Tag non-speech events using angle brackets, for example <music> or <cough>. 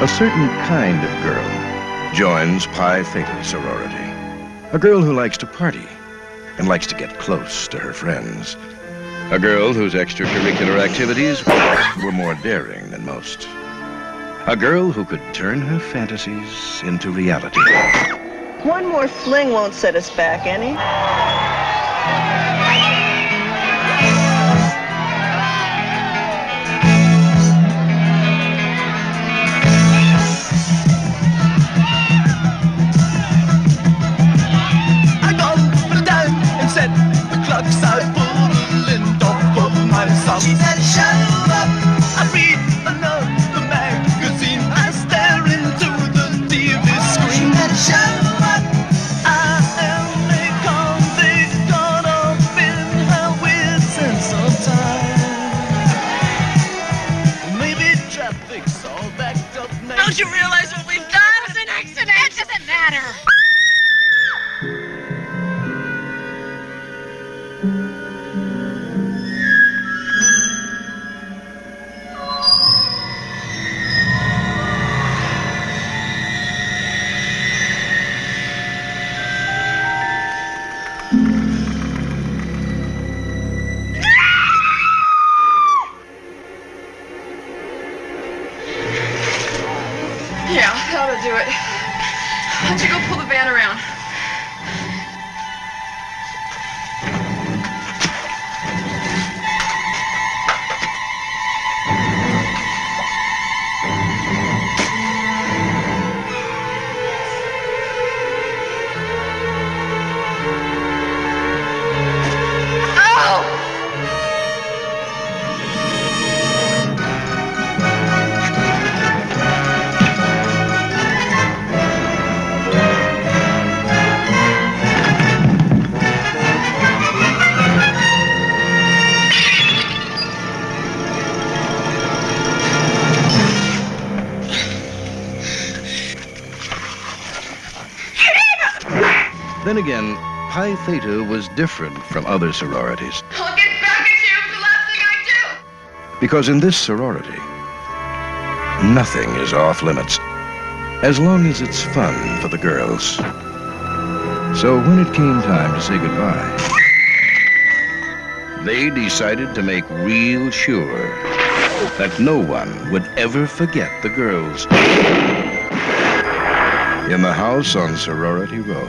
A certain kind of girl joins Pi Theta sorority. A girl who likes to party and likes to get close to her friends. A girl whose extracurricular activities were more daring than most. A girl who could turn her fantasies into reality. One more fling won't set us back any. Don't you realize what we've done? It's an accident. It doesn't matter. <laughs> Yeah, that'll do it. Why don't you go pull the van around? Then again, Pi Theta was different from other sororities. I'll get back at you the last thing I do. Because in this sorority, nothing is off limits, as long as it's fun for the girls. So when it came time to say goodbye, they decided to make real sure that no one would ever forget the girls in the house on Sorority Row.